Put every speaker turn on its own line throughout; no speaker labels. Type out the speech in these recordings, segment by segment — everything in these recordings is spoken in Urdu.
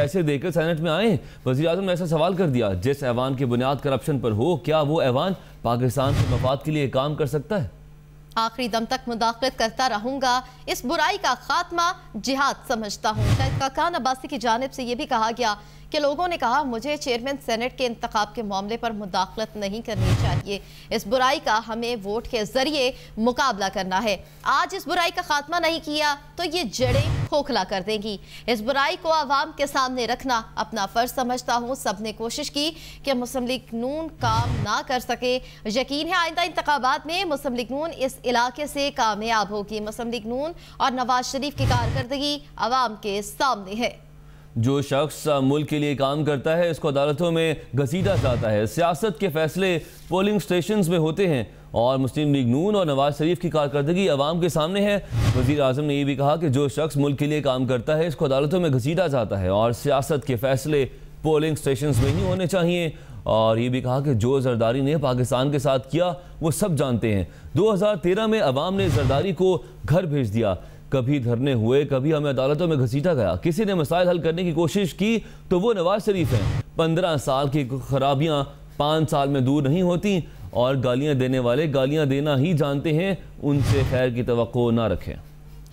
پیسے دے کر سینٹ میں آئیں۔ وزیر اعظم نے ایسا سوال کر دیا، جس ایوان کی بنیاد کرپشن پر ہو، کیا وہ ایوان پاکستان کے مفاد کے لیے کام کر سکتا ہے؟
آخری دم تک مداخلت کرتا رہوں گا۔ اس برائی کا خاتمہ جہاد سمجھتا ہوں۔ شاید کاکان عباسی کی جانب سے یہ بھی کہا گیا کہ لوگوں نے کہا مجھے چیئرمین سینٹ کے انتخاب کے معاملے پر مداخلت نہیں کرنی چاہیے۔ اس برائی کا ہمیں ووٹ کے ذریعے مقابلہ کرنا ہے۔ آج اس برائی کا خاتمہ نہیں کیا تو یہ جڑیں کھوکھلا کر دیں گی۔ اس برائی کو عوام کے سامنے رکھنا اپنا فرض سمجھتا ہوں۔ سب نے کوشش کی کہ مسلم لیگ نون کام نہ کر سکے۔ یقین ہے آئندہ انتخابات میں مسلم لیگ نون اس علاقے سے کامیاب ہوگی۔ مسلم لیگ نون اور نواز شریف کی کارکردگی عوام کے سامنے ہے۔
جو شخص ملک کے لیے کام کرتا ہے، اس کو عدالتوں میں گھسیٹا جاتا ہے۔ سیاست کے فیصلے پولنگ سٹیشنز میں ہوتے ہیں۔ اور مسلم لیگ نون اور نواز شریف کی کارکردگی عوام کے سامنے ہے۔ وزیر اعظم نے یہ بھی کہا کہ جو شخص ملک کے لیے کام کرتا ہے، اس کو عدالتوں میں گھسیٹا جاتا ہے۔ اور سیاست کے فیصلے پولنگ سٹیشنز میں ہی ہونے چاہیے۔ اور یہ بھی کہا کہ جو زرداری نے پاکستان کے ساتھ کیا، وہ سب جانتے ہیں۔ دو ہزار تیرہ میں عوام نے زرداری کو گھر بھیج دیا۔ کبھی دھرنے ہوئے، کبھی ہمیں عدالتوں میں گھسیٹا گیا۔ کسی نے مسائل حل کرنے کی کوشش کی تو وہ نواز شریف ہیں۔ پندرہ سال کی خرابیاں پانچ سال میں دور نہیں ہوتی اور گالیاں دینے والے گالیاں دینا ہی جانتے ہیں۔ ان سے خیر کی توقع نہ رکھیں۔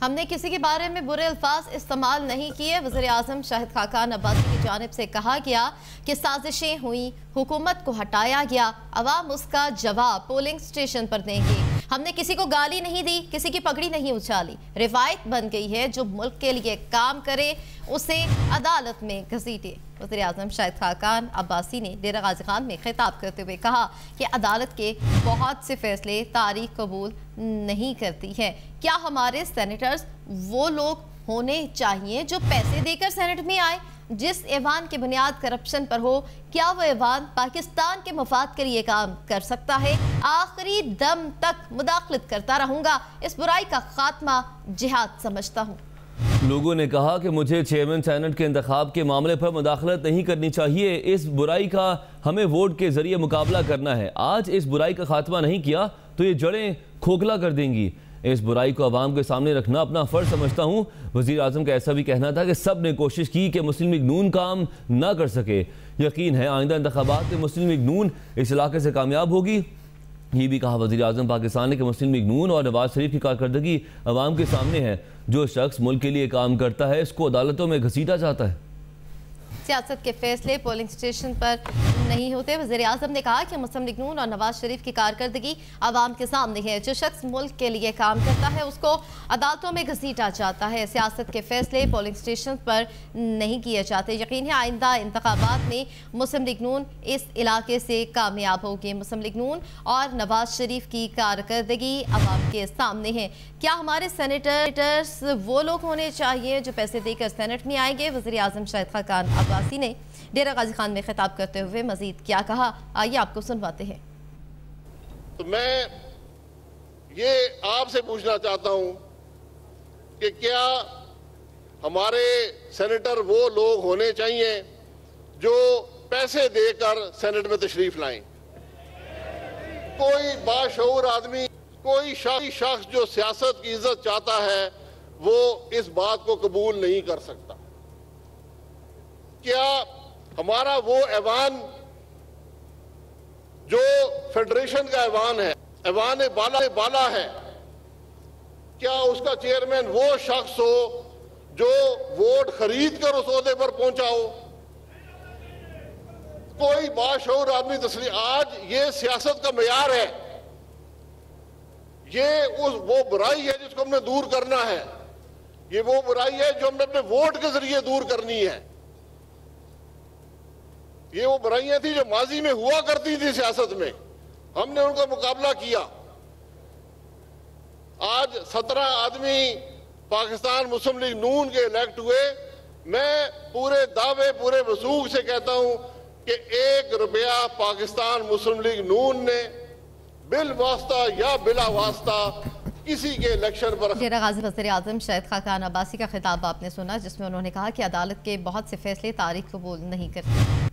ہم نے کسی کے بارے میں برے الفاظ استعمال نہیں کیے۔ وزیر اعظم شاہد خاکان عباسی کی جانب سے کہا گیا کہ سازشیں ہوئیں، حکومت کو ہٹایا گیا۔ عوام اس کا جواب پولنگ سٹیشن پر دیں گے۔ ہم نے کسی کو گالی نہیں دی، کسی کی پگڑی نہیں اچھالی۔ روایت بن گئی ہے، جو ملک کے لیے کام کرے، اسے عدالت میں گھسیٹے۔ وزیر اعظم شاہد خاکان عباسی نے ڈیرہ غازی خان میں خطاب کرتے ہوئے کہا کہ عدالت کے بہت سے فیصلے تاریخ قبول نہیں کرتی ہے کیا ہمارے سینیٹرز وہ لوگ ہونے چاہیے جو پیسے دے کر سینٹ میں آئے؟ جس ایوان کی بنیاد کرپشن پر ہو، کیا وہ ایوان پاکستان کے مفاد کے لیے کام کر سکتا ہے؟ آخری دم تک مداخلت کرتا رہوں گا۔ اس برائی کا خاتمہ جہاد سمجھتا ہوں۔
لوگوں نے کہا کہ مجھے چیئرمین سینٹ کے انتخاب کے معاملے پر مداخلت نہیں کرنی چاہیے۔ اس برائی کا ہمیں ووٹ کے ذریعے مقابلہ کرنا ہے۔ آج اس برائی کا خاتمہ نہیں کیا تو یہ جڑیں کھوکھلا کر دیں گی۔ اس برائی کو عوام کے سامنے رکھنا اپنا فرض سمجھتا ہوں۔ وزیر اعظم کا ایسا بھی کہنا تھا کہ سب نے کوشش کی کہ مسلم لیگ نون کام نہ کر سکے۔ یقین ہے آئندہ انتخابات میں مسلم لیگ نون اس علاقے سے کامیاب ہوگی۔ یہ بھی کہا وزیر اعظم پاکستان نے کہ مسلم لیگ نون اور نواز شریف کی کارکردگی عوام کے سامنے ہے۔ جو شخص ملک کے لیے کام کرتا ہے، اس کو عدالتوں میں گھسیٹا جاتا ہے۔
سیاست کے فیصلے، پولنگ سٹیشن پر نہیں ہوتے۔ وزیر اعظم نے کہا کہ مسلم لگنون اور نواز شریف کی کارکردگی عوام کے سامنے ہے۔ جو شخص ملک کے لیے کام کرتا ہے، اس کو عدالتوں میں گھسیٹا جاتا ہے۔ سیاست کے فیصلے پولنگ سٹیشن پر نہیں کیے جاتے۔ یقین ہے آئندہ انتخابات میں مسلم لگنون اس علاقے سے کامیاب ہوگی مسلم لگنون اور نواز شریف کی کارکردگی عوام کے سامنے ہے۔ کیا ہمارے سینیٹرز وہ لوگ ہونے چاہیے جو پیسے دے کر سینٹ میں آئیں گے؟ وزیر اعظم شاہد خاکان عباسی نے ڈیرہ غازی خان میں خطاب کرتے ہوئے مزید کیا کہا؟ آئیے آپ کو سنواتے ہیں۔
تو میں یہ آپ سے پوچھنا چاہتا ہوں کہ کیا ہمارے سینیٹر وہ لوگ ہونے چاہیے جو پیسے دے کر سینٹ میں تشریف لائیں؟ کوئی باشعور آدمی، کوئی شخص جو سیاست کی عزت چاہتا ہے، وہ اس بات کو قبول نہیں کر سکتا۔ کیا ہمارا وہ ایوان جو فیڈریشن کا ایوان ہے، ایوان بالا بالا ہے، کیا اس کا چیئرمین وہ شخص ہو جو ووٹ خرید کر اس عہدے پر پہنچا ہو؟ کوئی باشعور آدمی تسلیم آج یہ سیاست کا معیار ہے۔ یہ اس وہ برائی ہے جس کو ہم نے دور کرنا ہے۔ یہ وہ برائی ہے جو ہم نے اپنے ووٹ کے ذریعے دور کرنی ہے۔ یہ وہ برائیاں تھی جو ماضی میں ہوا کرتی تھی سیاست میں۔ ہم نے ان کا مقابلہ کیا۔ آج سترہ آدمی پاکستان مسلم لیگ نون کے الیکٹ ہوئے۔ میں پورے دعوے، پورے وسوخ سے کہتا ہوں کہ ایک روپیہ پاکستان مسلم لیگ نون نے بل واسطہ یا بلا واسطہ کسی کے الیکشن پر
غازی وزیر اعظم شاید خاکان عباسی کا خطاب آپ نے سنا، جس میں انہوں نے کہا کہ عدالت کے بہت سے فیصلے تاریخ قبول نہیں کرتے۔